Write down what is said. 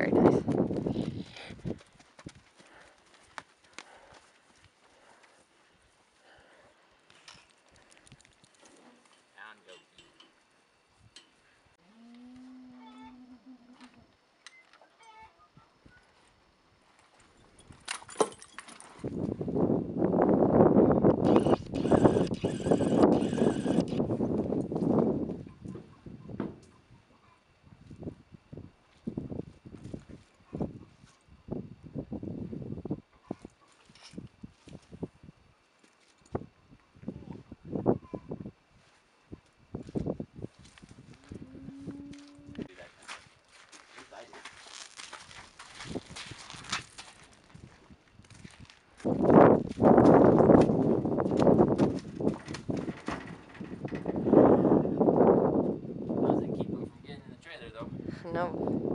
very nice. Doesn't keep from getting in the trailer though. No.